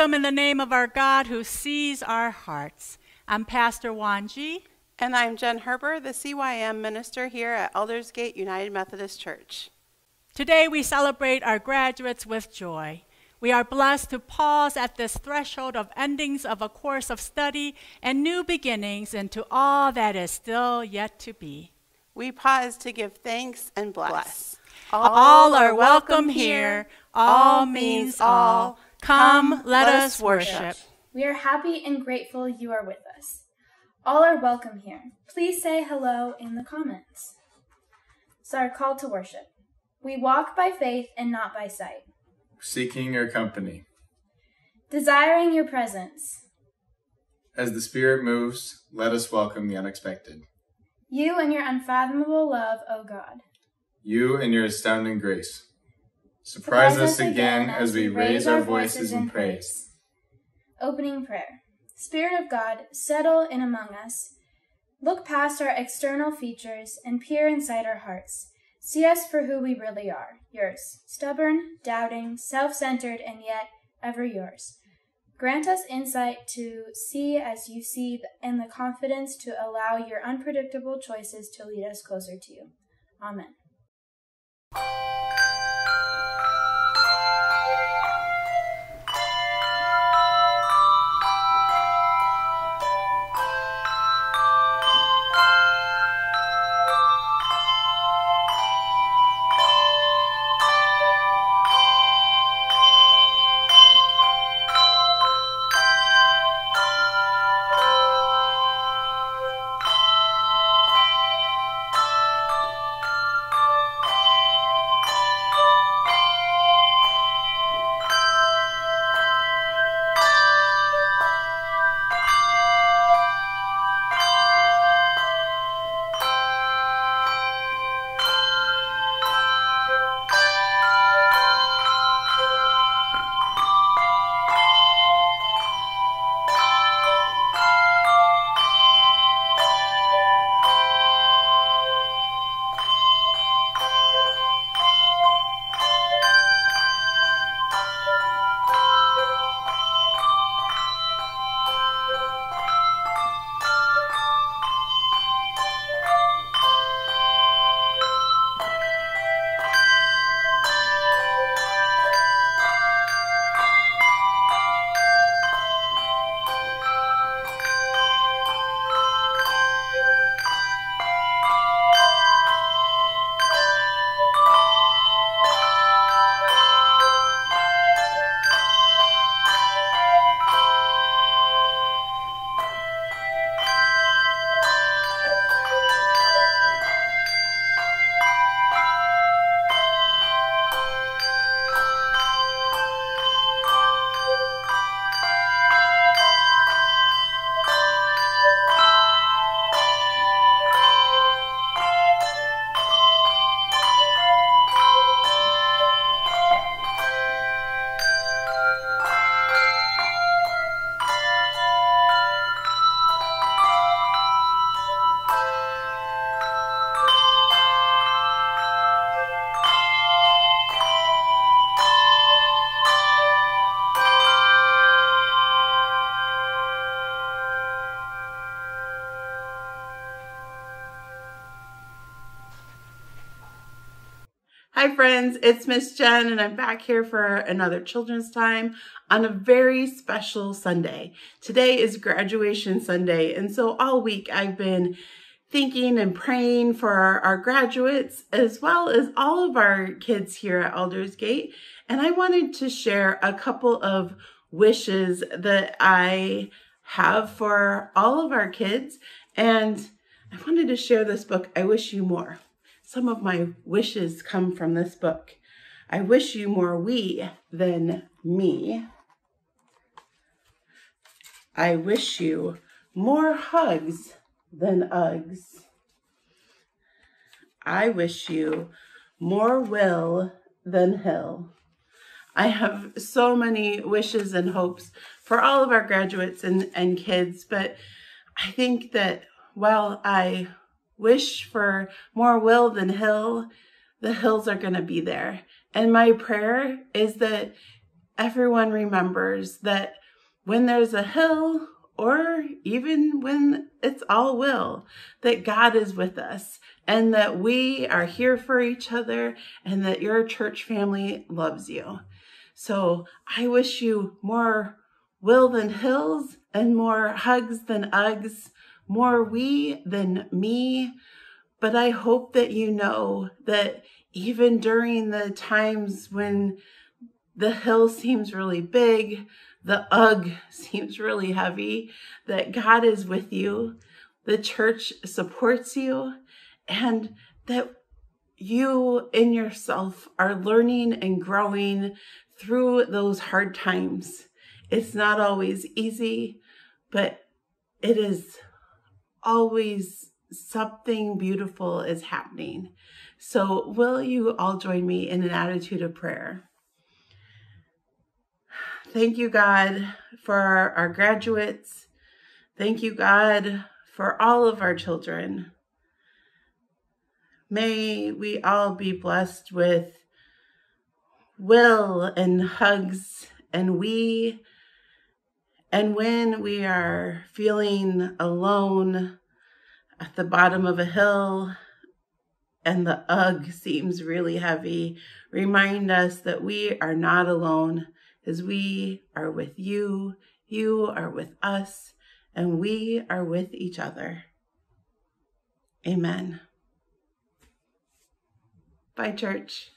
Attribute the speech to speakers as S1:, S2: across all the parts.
S1: Welcome in the name of our God who sees our hearts. I'm Pastor Wongee.
S2: And I'm Jen Herber, the CYM minister here at Aldersgate United Methodist Church.
S1: Today we celebrate our graduates with joy. We are blessed to pause at this threshold of endings of a course of study and new beginnings into all that is still yet to be.
S2: We pause to give thanks and bless.
S1: All are welcome here. All means all. Come, let us worship.
S3: We are happy and grateful you are with us. All are welcome here. Please say hello in the comments. So, our call to worship. We walk by faith and not by sight,
S4: seeking your company.
S3: desiring your presence.
S4: As the Spirit moves, let us welcome the unexpected.
S3: You and your unfathomable love, O God.
S4: You and your astounding grace. Surprise us again as we raise our voices in praise.
S3: Opening prayer. Spirit of God, settle in among us. Look past our external features and peer inside our hearts. See us for who we really are yours, stubborn, doubting, self centered, and yet ever yours. Grant us insight to see as you see and the confidence to allow your unpredictable choices to lead us closer to you. Amen.
S2: Friends. It's Miss Jen, and I'm back here for another Children's Time on a very special Sunday. Today is graduation Sunday, and so all week I've been thinking and praying for our, our graduates as well as all of our kids here at Aldersgate. And I wanted to share a couple of wishes that I have for all of our kids. And I wanted to share this book, I Wish You More. Some of my wishes come from this book. I wish you more we than me. I wish you more hugs than Uggs. I wish you more will than hill. I have so many wishes and hopes for all of our graduates and, and kids, but I think that while I wish for more will than hill, the hills are going to be there. And my prayer is that everyone remembers that when there's a hill or even when it's all will, that God is with us and that we are here for each other and that your church family loves you. So I wish you more will than hills and more hugs than Uggs, more we than me. But I hope that you know that even during the times when the hill seems really big, the ugh seems really heavy, that God is with you, the church supports you, and that you in yourself are learning and growing through those hard times. It's not always easy, but it is always something beautiful is happening. So, will you all join me in an attitude of prayer? Thank you, God, for our, graduates. Thank you, God, for all of our children. May we all be blessed with will and hugs and we. And when we are feeling alone at the bottom of a hill and the ugh seems really heavy, remind us that we are not alone as we are with you, you are with us, and we are with each other. Amen. Bye, church.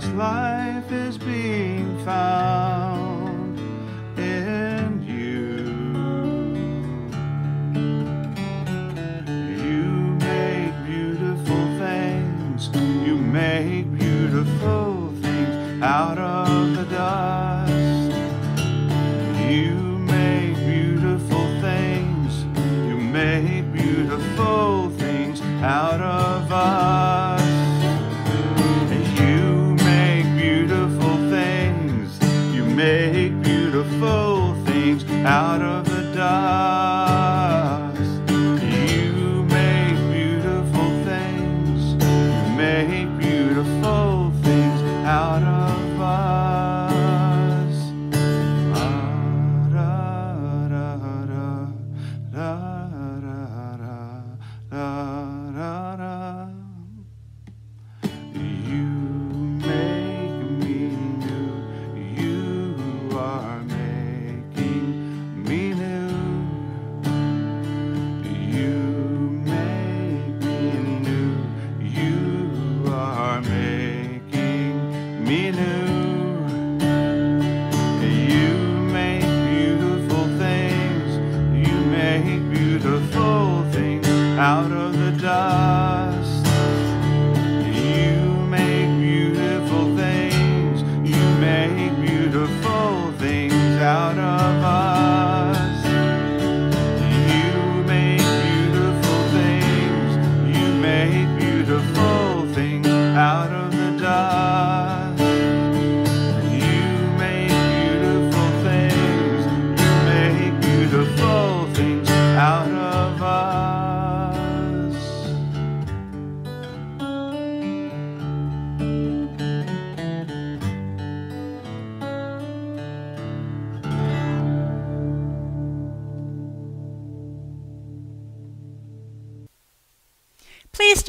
S5: Chaos, life is being found dust.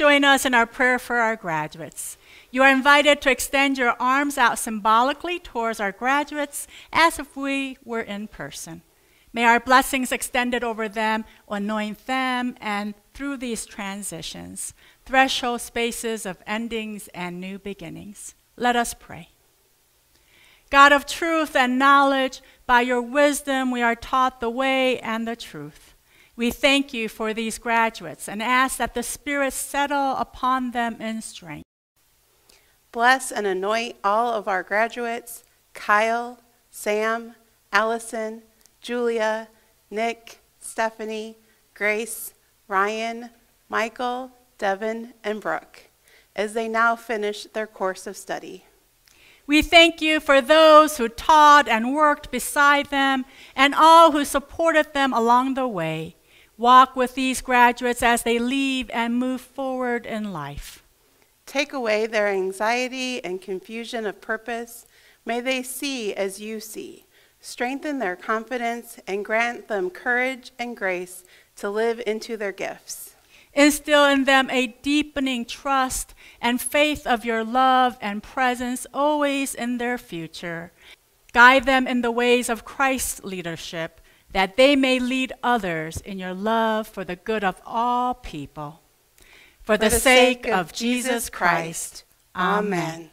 S1: Join us in our prayer for our graduates. You are invited to extend your arms out symbolically towards our graduates as if we were in person. May our blessings extended over them anoint them and through these transitions, threshold spaces of endings and new beginnings. Let us pray. God of truth and knowledge, by your wisdom we are taught the way and the truth. We thank you for these graduates and ask that the Spirit settle upon them in strength.
S2: Bless and anoint all of our graduates Kyle, Sam, Allison, Julia, Nick, Stephanie, Grace, Ryan, Michael, Devin, and Brooke as they now finish their course of study.
S1: We thank you for those who taught and worked beside them and all who supported them along the way. Walk with these graduates as they leave and move forward in life.
S2: Take away their anxiety and confusion of purpose. May they see as you see. Strengthen their confidence and grant them courage and grace to live into their gifts.
S1: Instill in them a deepening trust and faith of your love and presence always in their future. Guide them in the ways of Christ's leadership, that they may lead others in your love for the good of all people. For, the, sake of Jesus Christ. Amen.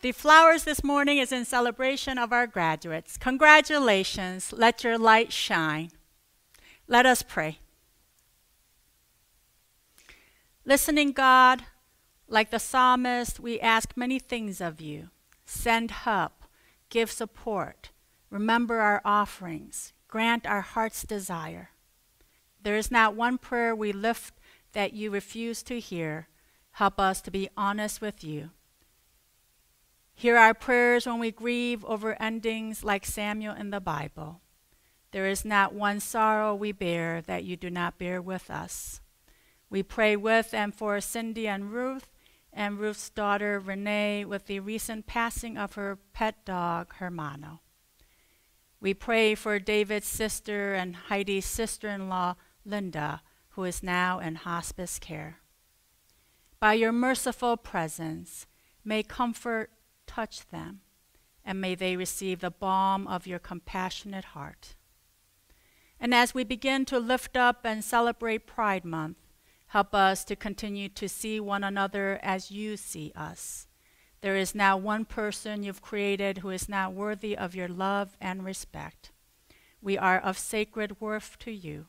S1: The flowers this morning is in celebration of our graduates. Congratulations. Let your light shine. Let us pray. Listening, God, like the psalmist, we ask many things of you. Send help, give support, remember our offerings, grant our heart's desire. There is not one prayer we lift that you refuse to hear. Help us to be honest with you. Hear our prayers when we grieve over endings like Samuel in the Bible. There is not one sorrow we bear that you do not bear with us. We pray with and for Cindy and Ruth, and Ruth's daughter Renee with the recent passing of her pet dog, Hermano. We pray for David's sister and Heidi's sister in law, Linda, who is now in hospice care. By your merciful presence, may comfort touch them, and may they receive the balm of your compassionate heart. And as we begin to lift up and celebrate Pride Month, Help us to continue to see one another as you see us. There is now one person you've created who is not worthy of your love and respect. We are of sacred worth to you.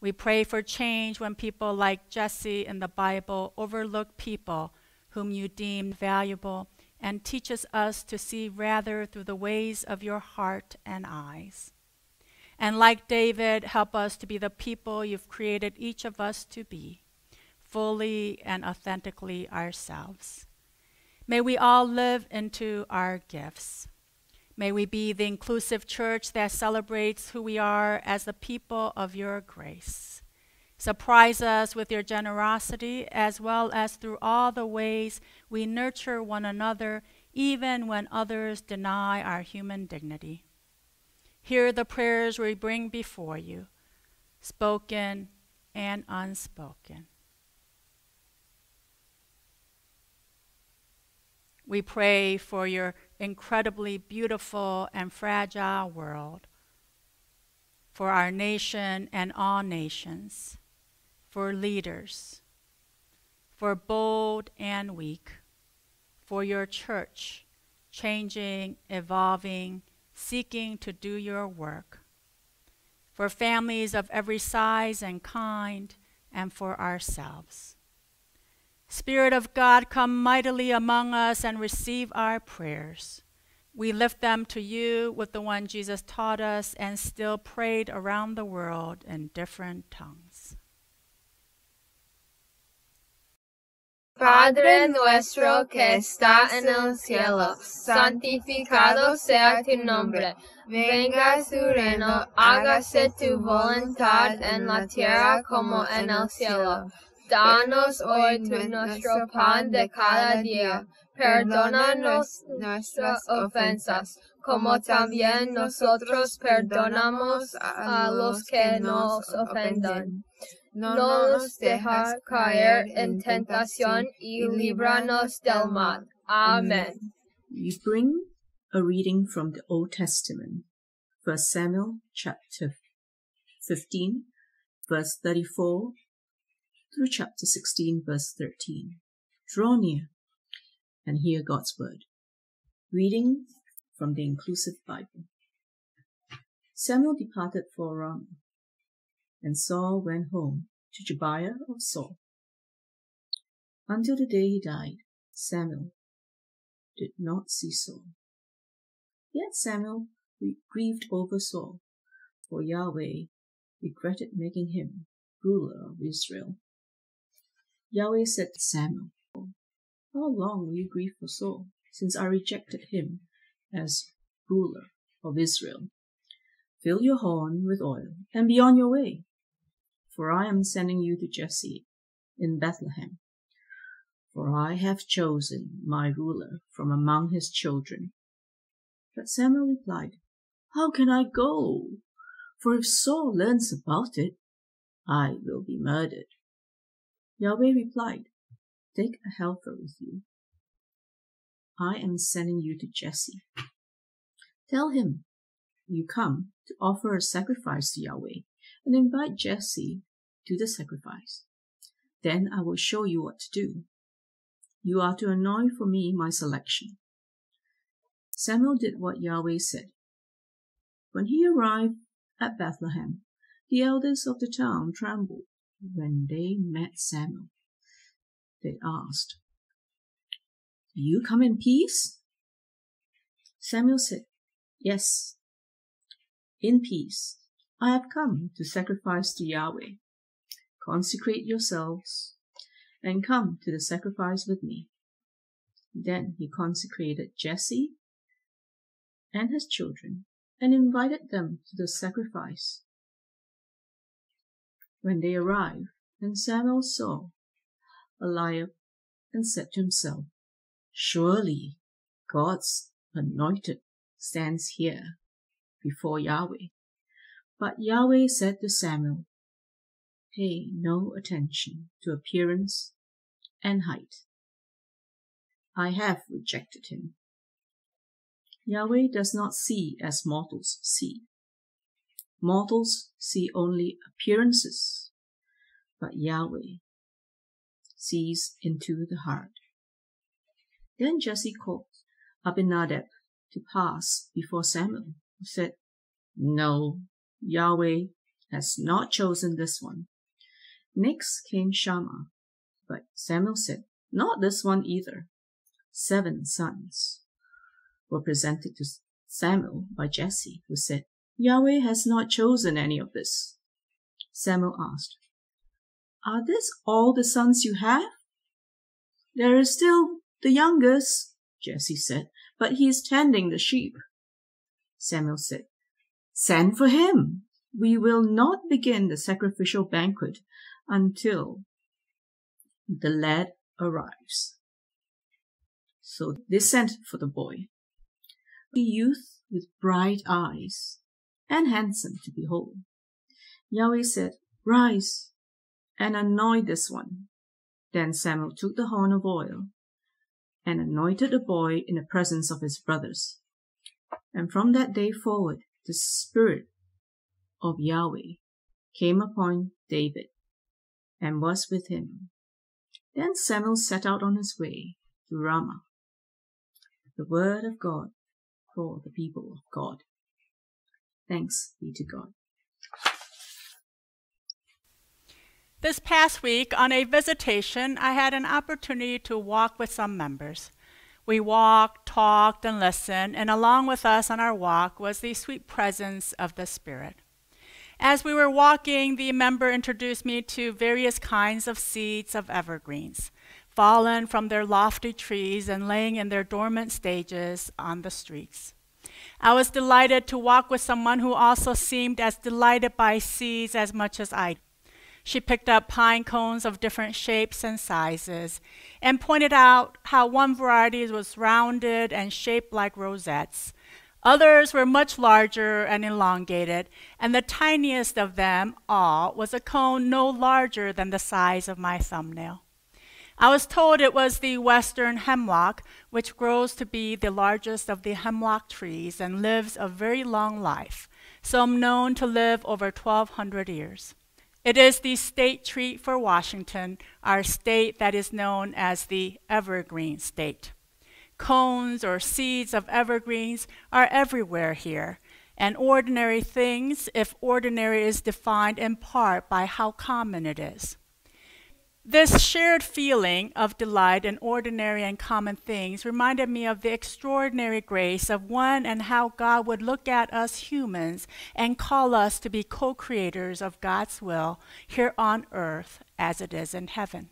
S1: We pray for change when people like Jesse in the Bible overlook people whom you deem valuable and teaches us to see rather through the ways of your heart and eyes. And like David, help us to be the people you've created each of us to be, fully and authentically ourselves. May we all live into our gifts. May we be the inclusive church that celebrates who we are as the people of your grace. Surprise us with your generosity as well as through all the ways we nurture one another, even when others deny our human dignity. Hear the prayers we bring before you, spoken and unspoken. We pray for your incredibly beautiful and fragile world, for our nation and all nations, for leaders, for bold and weak, for your church, changing, evolving, seeking to do your work, for families of every size and kind, and for ourselves. Spirit of God, come mightily among us and receive our prayers. We lift them to you with the one Jesus taught us and still prayed around the world in different tongues.
S6: Padre nuestro que está en el cielo, santificado sea tu nombre. Venga su reino, hágase tu voluntad en la tierra como en el cielo. Danos hoy nuestro pan de cada día. Perdónanos nuestras ofensas, como también nosotros perdonamos a los que nos ofenden no nos dejas caer en tentación y líbranos del mal. Amen.
S7: We bring a reading from the Old Testament, 1 Samuel chapter 15, verse 34 through chapter 16, verse 13. Draw near and hear God's word. Reading from the Inclusive Bible. Samuel departed for Ramah and Saul went home to Gibeah of Saul. Until the day he died, Samuel did not see Saul. Yet Samuel grieved over Saul, for Yahweh regretted making him ruler of Israel. Yahweh said to Samuel, How long will you grieve for Saul, since I rejected him as ruler of Israel? Fill your horn with oil and be on your way for I am sending you to Jesse in Bethlehem. For I have chosen my ruler from among his children. But Samuel replied, How can I go? For if Saul learns about it, I will be murdered. Yahweh replied, Take a helper with you. I am sending you to Jesse. Tell him you come to offer a sacrifice to Yahweh and invite Jesse to the sacrifice. Then I will show you what to do. You are to anoint for me my selection, Samuel did what Yahweh said. When he arrived at Bethlehem, the elders of the town trembled when they met Samuel. They asked, Do you come in peace? Samuel said, Yes, in peace. I have come to sacrifice to Yahweh. Consecrate yourselves and come to the sacrifice with me. Then he consecrated Jesse and his children and invited them to the sacrifice. When they arrived, and Samuel saw Eliab and said to himself, Surely God's anointed stands here before Yahweh. But Yahweh said to Samuel, Pay no attention to appearance and height. I have rejected him. Yahweh does not see as mortals see. Mortals see only appearances, but Yahweh sees into the heart. Then Jesse called Abinadab to pass before Samuel, who said, No, Yahweh has not chosen this one. Next came Shammah, but Samuel said, Not this one either. Seven sons were presented to Samuel by Jesse, who said, Yahweh has not chosen any of this. Samuel asked, Are these all the sons you have? There is still the youngest, Jesse said, but he is tending the sheep. Samuel said, Send for him. We will not begin the sacrificial banquet until the lad arrives. So they sent for the boy. A youth with bright eyes and handsome to behold. Yahweh said, Rise and anoint this one. Then Samuel took the horn of oil and anointed the boy in the presence of his brothers. And from that day forward, the Spirit of Yahweh came upon David and was with him. Then Samuel set out on his way to Ramah. The word of God for the people of God. Thanks be to God.
S1: This past week, on a visitation, I had an opportunity to walk with some members. We walked, talked, and listened, and along with us on our walk was the sweet presence of the Spirit. As we were walking, the member introduced me to various kinds of seeds of evergreens, fallen from their lofty trees and laying in their dormant stages on the streets. I was delighted to walk with someone who also seemed as delighted by seeds as much as I. She picked up pine cones of different shapes and sizes and pointed out how one variety was rounded and shaped like rosettes. Others were much larger and elongated, and the tiniest of them all was a cone no larger than the size of my thumbnail. I was told it was the western hemlock, which grows to be the largest of the hemlock trees and lives a very long life, some known to live over 1,200 years. It is the state tree for Washington, our state that is known as the evergreen state. Cones or seeds of evergreens are everywhere here, and ordinary things, if ordinary is defined in part by how common it is. This shared feeling of delight in ordinary and common things reminded me of the extraordinary grace of one and how God would look at us humans and call us to be co creators of God's will here on earth as it is in heaven.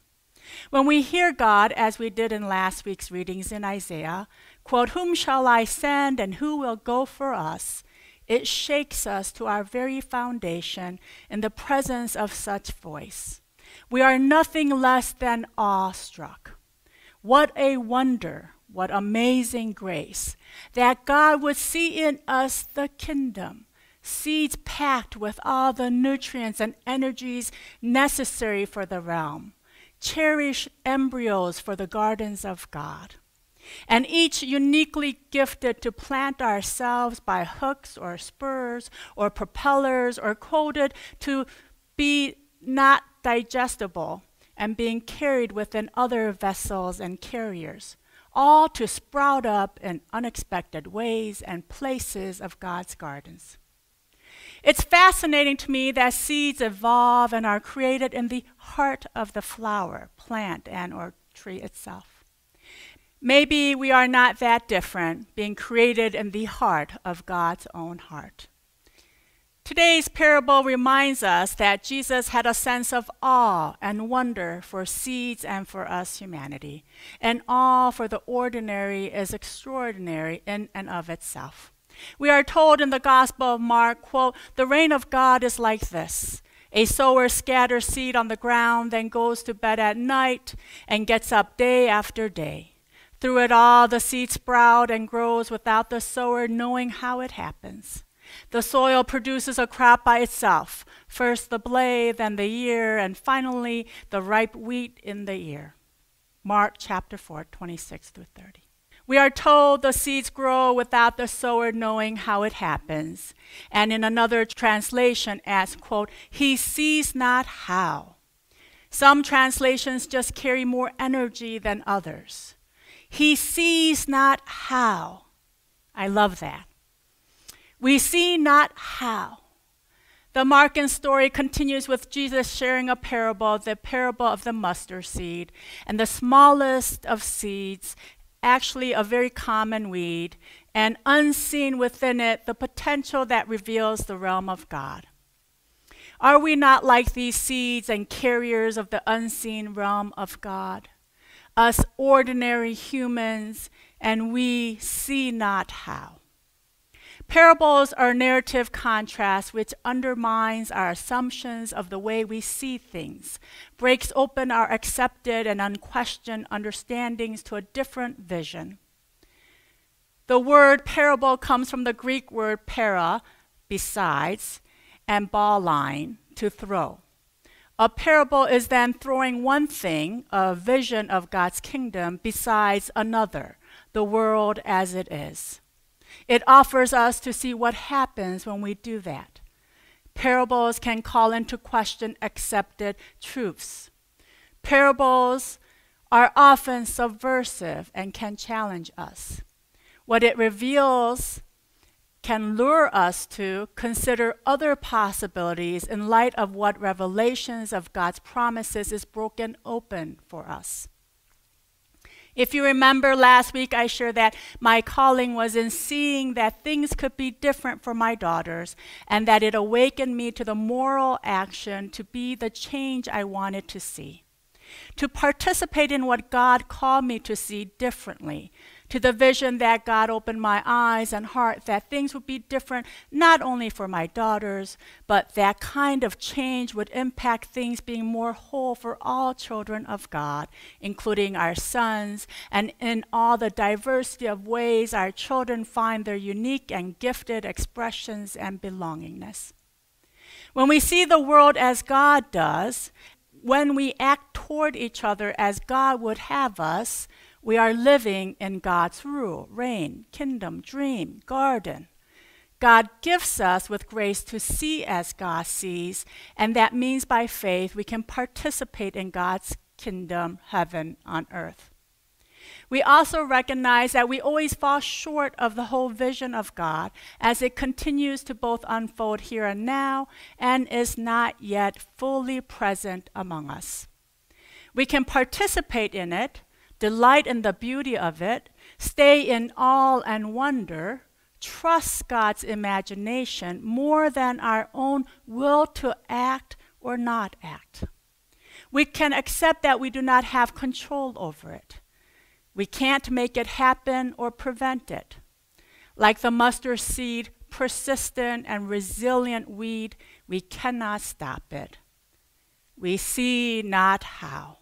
S1: When we hear God, as we did in last week's readings in Isaiah, quote, Whom shall I send and who will go for us? It shakes us to our very foundation in the presence of such voice. We are nothing less than awestruck. What a wonder, what amazing grace that God would see in us the kingdom, seeds packed with all the nutrients and energies necessary for the realm, cherished embryos for the gardens of God, and each uniquely gifted to plant ourselves by hooks or spurs or propellers or coded to be not digestible and being carried within other vessels and carriers, all to sprout up in unexpected ways and places of God's gardens. It's fascinating to me that seeds evolve and are created in the heart of the flower, plant, and or tree itself. Maybe we are not that different, being created in the heart of God's own heart. Today's parable reminds us that Jesus had a sense of awe and wonder for seeds and for us humanity. And awe for the ordinary is extraordinary in and of itself. We are told in the Gospel of Mark, quote, the reign of God is like this. A sower scatters seed on the ground, then goes to bed at night and gets up day after day. Through it all, the seed sprouts and grows without the sower knowing how it happens. The soil produces a crop by itself first the blade, then the ear, and finally the ripe wheat in the ear. Mark chapter 4, 26 through 30. We are told the seeds grow without the sower knowing how it happens. And in another translation, as quote, he sees not how. Some translations just carry more energy than others. He sees not how. I love that. We see not how. The Markan story continues with Jesus sharing a parable, the parable of the mustard seed. And the smallest of seeds, actually a very common weed, and unseen within it, the potential that reveals the realm of God. Are we not like these seeds and carriers of the unseen realm of God? Us ordinary humans, and we see not how. Parables are narrative contrasts which undermines our assumptions of the way we see things, breaks open our accepted and unquestioned understandings to a different vision. The word parable comes from the Greek word para, besides, and ballein, to throw. A parable is then throwing one thing, a vision of God's kingdom, besides another, the world as it is. It offers us to see what happens when we do that. Parables can call into question accepted truths. Parables are often subversive and can challenge us. What it reveals can lure us to consider other possibilities in light of what revelations of God's promises is broken open for us. If you remember last week, I shared that my calling was in seeing that things could be different for my daughters and that it awakened me to the moral action to be the change I wanted to see. To participate in what God called me to see differently, to the vision that God opened my eyes and heart that things would be different, not only for my daughters, but that kind of change would impact things being more whole for all children of God, including our sons, and in all the diversity of ways our children find their unique and gifted expressions and belongingness. When we see the world as God does, when we act toward each other as God would have us, we are living in God's rule, reign, kingdom, dream, garden. God gifts us with grace to see as God sees, and that means by faith we can participate in God's kingdom, heaven on earth. We also recognize that we always fall short of the whole vision of God as it continues to both unfold here and now and is not yet fully present among us. We can participate in it, delight in the beauty of it, stay in awe and wonder, trust God's imagination more than our own will to act or not act. We can accept that we do not have control over it. We can't make it happen or prevent it. Like the mustard seed, persistent and resilient weed, we cannot stop it. We see not how.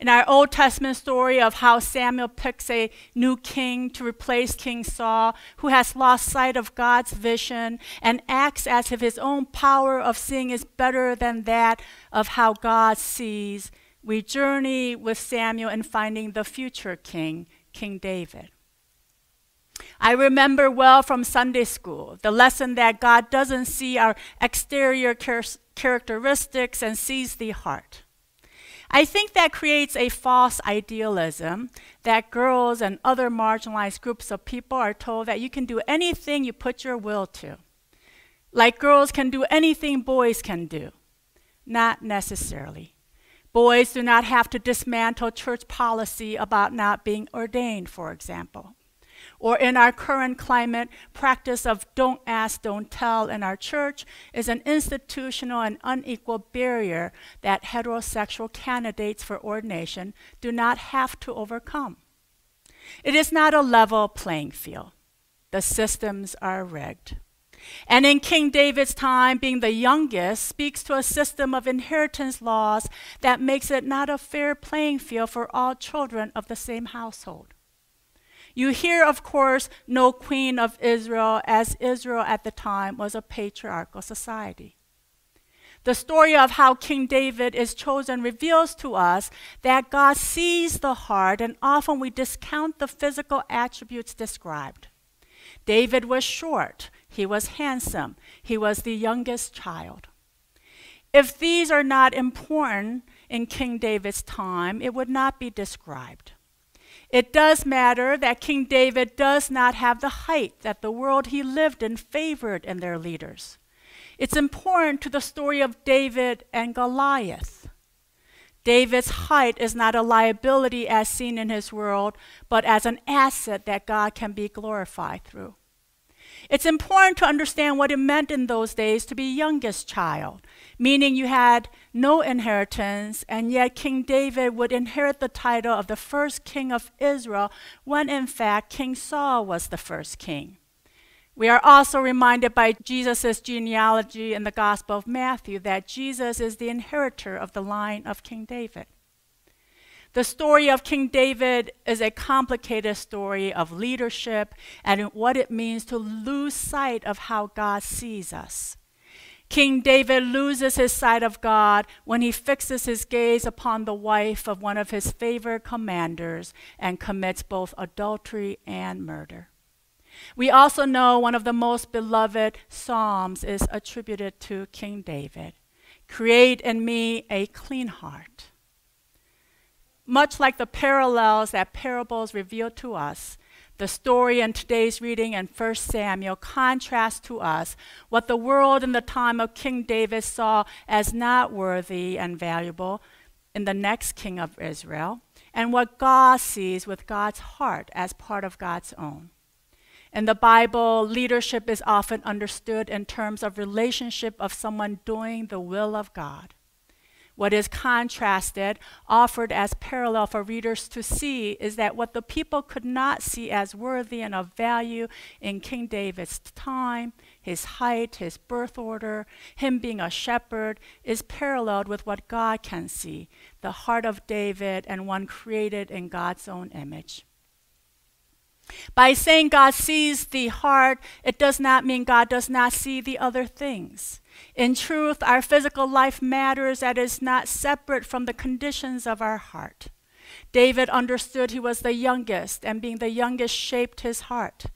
S1: In our Old Testament story of how Samuel picks a new king to replace King Saul, who has lost sight of God's vision and acts as if his own power of seeing is better than that of how God sees, we journey with Samuel in finding the future king, King David. I remember well from Sunday school the lesson that God doesn't see our exterior char- characteristics and sees the heart. I think that creates a false idealism that girls and other marginalized groups of people are told that you can do anything you put your will to. Like girls can do anything boys can do. Not necessarily. Boys do not have to dismantle church policy about not being ordained, for example. Or in our current climate, practice of don't ask, don't tell in our church is an institutional and unequal barrier that heterosexual candidates for ordination do not have to overcome. It is not a level playing field. The systems are rigged. And in King David's time, being the youngest speaks to a system of inheritance laws that makes it not a fair playing field for all children of the same household. You hear, of course, no queen of Israel, as Israel at the time was a patriarchal society. The story of how King David is chosen reveals to us that God sees the heart, and often we discount the physical attributes described. David was short, he was handsome, he was the youngest child. If these are not important in King David's time, it would not be described. It does matter that King David does not have the height that the world he lived in favored in their leaders. It's important to the story of David and Goliath. David's height is not a liability as seen in his world, but as an asset that God can be glorified through. It's important to understand what it meant in those days to be youngest child, meaning you had no inheritance, and yet King David would inherit the title of the first king of Israel when in fact King Saul was the first king. We are also reminded by Jesus' genealogy in the Gospel of Matthew that Jesus is the inheritor of the line of King David. The story of King David is a complicated story of leadership and what it means to lose sight of how God sees us. King David loses his sight of God when he fixes his gaze upon the wife of one of his favorite commanders and commits both adultery and murder. We also know one of the most beloved Psalms is attributed to King David Create in me a clean heart. Much like the parallels that parables reveal to us, the story in today's reading in 1 Samuel contrasts to us what the world in the time of King David saw as not worthy and valuable in the next king of Israel, and what God sees with God's heart as part of God's own. In the Bible, leadership is often understood in terms of relationship of someone doing the will of God. What is contrasted, offered as parallel for readers to see, is that what the people could not see as worthy and of value in King David's time, his height, his birth order, him being a shepherd, is paralleled with what God can see, the heart of David and one created in God's own image. By saying God sees the heart, it does not mean God does not see the other things. In truth, our physical life matters that is not separate from the conditions of our heart. David understood he was the youngest, and being the youngest shaped his heart.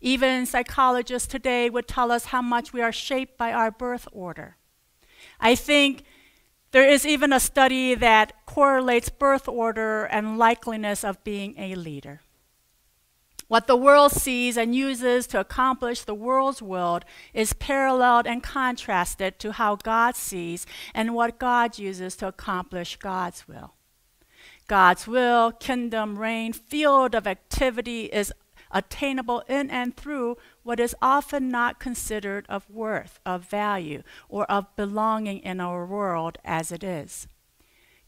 S1: Even psychologists today would tell us how much we are shaped by our birth order. I think there is even a study that correlates birth order and likeliness of being a leader. What the world sees and uses to accomplish the world's will is paralleled and contrasted to how God sees and what God uses to accomplish God's will. God's will, kingdom, reign, field of activity is attainable in and through what is often not considered of worth, of value, or of belonging in our world as it is.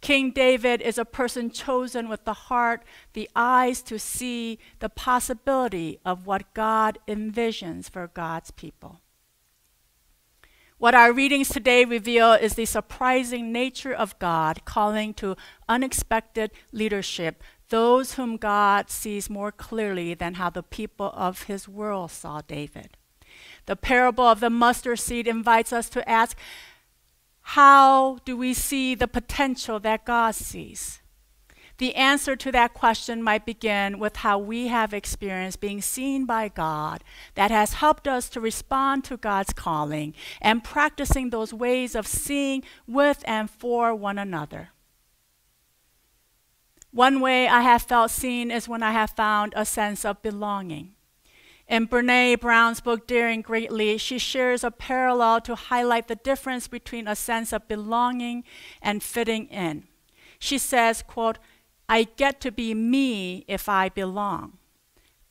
S1: King David is a person chosen with the heart, the eyes to see the possibility of what God envisions for God's people. What our readings today reveal is the surprising nature of God calling to unexpected leadership those whom God sees more clearly than how the people of his world saw David. The parable of the mustard seed invites us to ask how do we see the potential that God sees? The answer to that question might begin with how we have experienced being seen by God that has helped us to respond to God's calling and practicing those ways of seeing with and for one another. One way I have felt seen is when I have found a sense of belonging. In Brene Brown's book, Daring Greatly, she shares a parallel to highlight the difference between a sense of belonging and fitting in. She says, quote, I get to be me if I belong.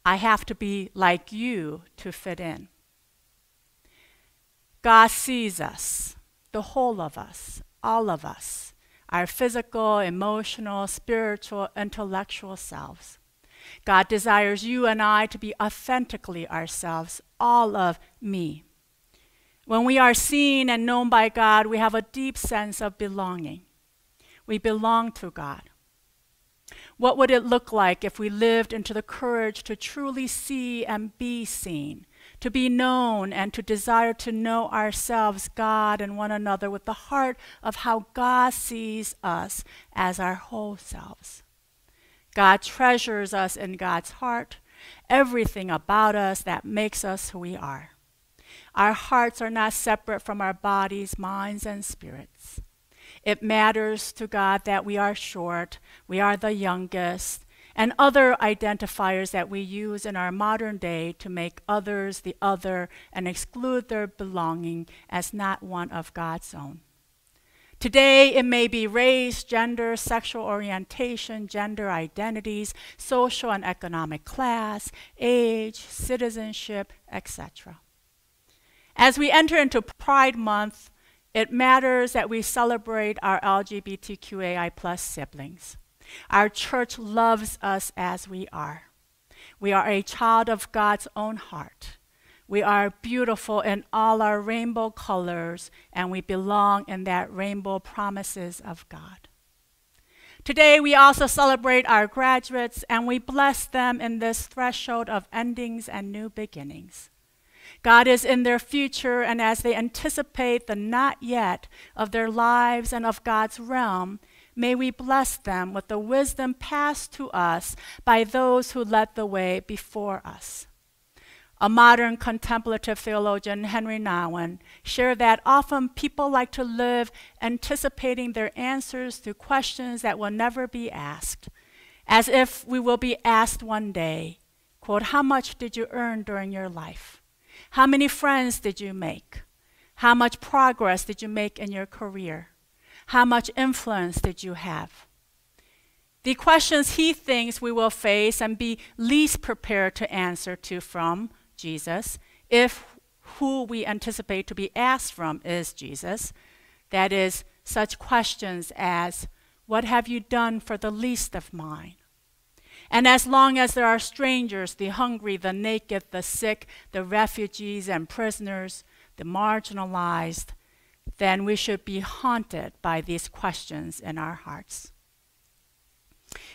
S1: I have to be like you to fit in. God sees us, the whole of us, all of us, our physical, emotional, spiritual, intellectual selves. God desires you and I to be authentically ourselves, all of me. When we are seen and known by God, we have a deep sense of belonging. We belong to God. What would it look like if we lived into the courage to truly see and be seen, to be known and to desire to know ourselves, God, and one another with the heart of how God sees us as our whole selves? God treasures us in God's heart, everything about us that makes us who we are. Our hearts are not separate from our bodies, minds, and spirits. It matters to God that we are short, we are the youngest, and other identifiers that we use in our modern day to make others the other and exclude their belonging as not one of God's own. Today, it may be race, gender, sexual orientation, gender identities, social and economic class, age, citizenship, etc. As we enter into Pride Month, it matters that we celebrate our LGBTQAI plus siblings. Our church loves us as we are. We are a child of God's own heart. We are beautiful in all our rainbow colors, and we belong in that rainbow promises of God. Today, we also celebrate our graduates, and we bless them in this threshold of endings and new beginnings. God is in their future, and as they anticipate the not yet of their lives and of God's realm, may we bless them with the wisdom passed to us by those who led the way before us. A modern contemplative theologian, Henri Nouwen, shared that often people like to live anticipating their answers to questions that will never be asked, as if we will be asked one day, quote, how much did you earn during your life? How many friends did you make? How much progress did you make in your career? How much influence did you have? The questions he thinks we will face and be least prepared to answer to from Jesus, if who we anticipate to be asked from is Jesus, that is, such questions as, What have you done for the least of mine? And as long as there are strangers, the hungry, the naked, the sick, the refugees and prisoners, the marginalized, then we should be haunted by these questions in our hearts.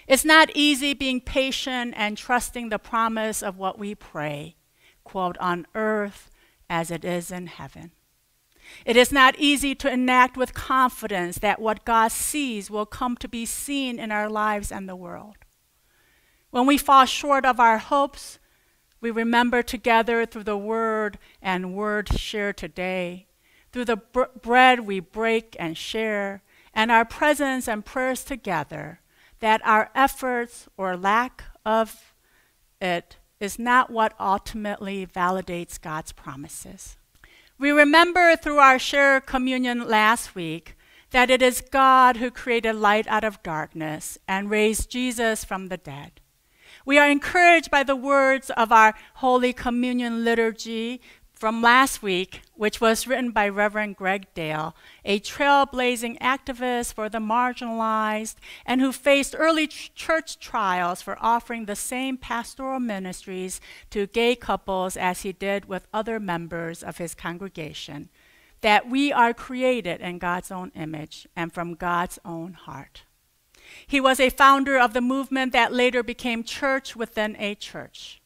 S1: It's not easy being patient and trusting the promise of what we pray quote, on earth as it is in heaven. It is not easy to enact with confidence that what God sees will come to be seen in our lives and the world. When we fall short of our hopes, we remember together through the word and word shared today, through the br- bread we break and share, and our presence and prayers together, that our efforts or lack of it is not what ultimately validates God's promises. We remember through our shared communion last week that it is God who created light out of darkness and raised Jesus from the dead. We are encouraged by the words of our Holy Communion liturgy from last week, which was written by Reverend Greg Dell, a trailblazing activist for the marginalized and who faced early ch- church trials for offering the same pastoral ministries to gay couples as he did with other members of his congregation. That we are created in God's own image and from God's own heart. He was a founder of the movement that later became church within a church.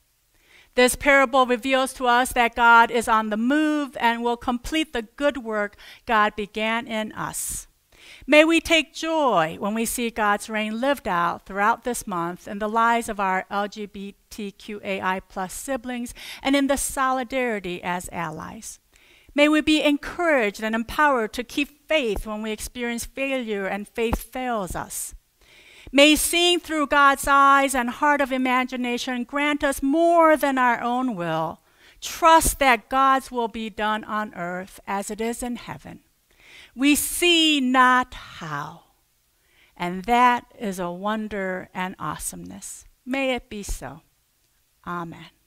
S1: This parable reveals to us that God is on the move and will complete the good work God began in us. May we take joy when we see God's reign lived out throughout this month in the lives of our LGBTQAI plus siblings and in the solidarity as allies. May we be encouraged and empowered to keep faith when we experience failure and faith fails us. May seeing through God's eyes and heart of imagination grant us more than our own will. Trust that God's will be done on earth as it is in heaven. We see not how. And that is a wonder and awesomeness. May it be so. Amen.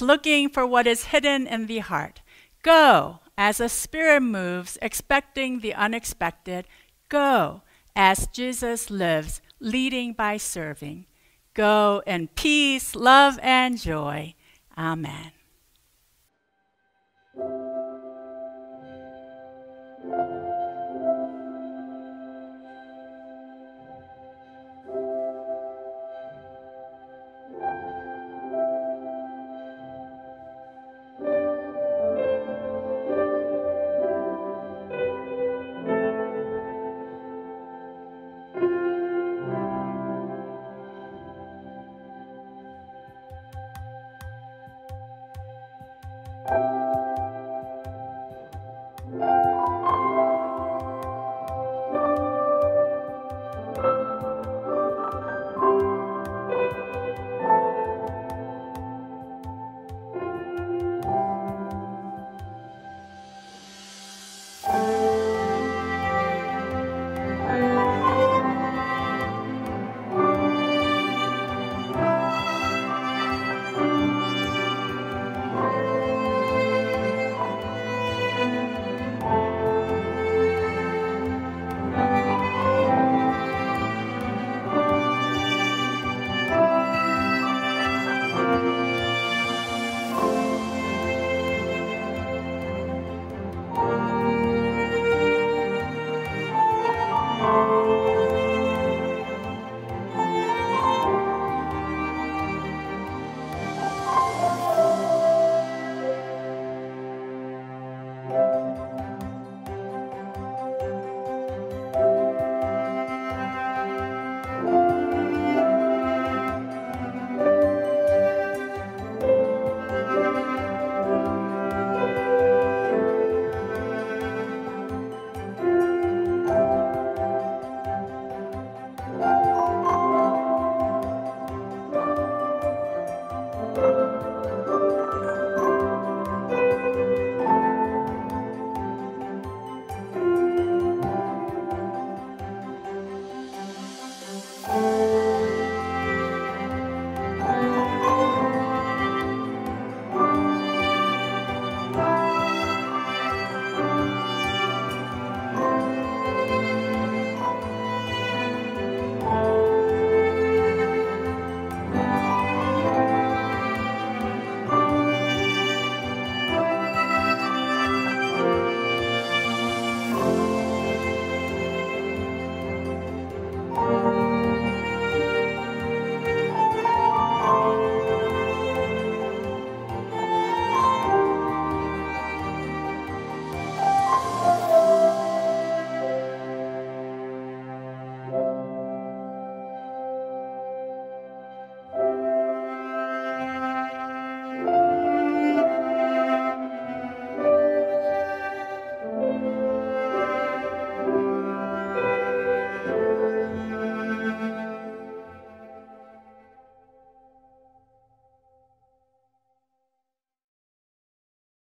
S1: Looking for what is hidden in the heart. Go as a Spirit moves, expecting the unexpected. Go as Jesus lives, leading by serving. Go in peace, love, and joy. Amen.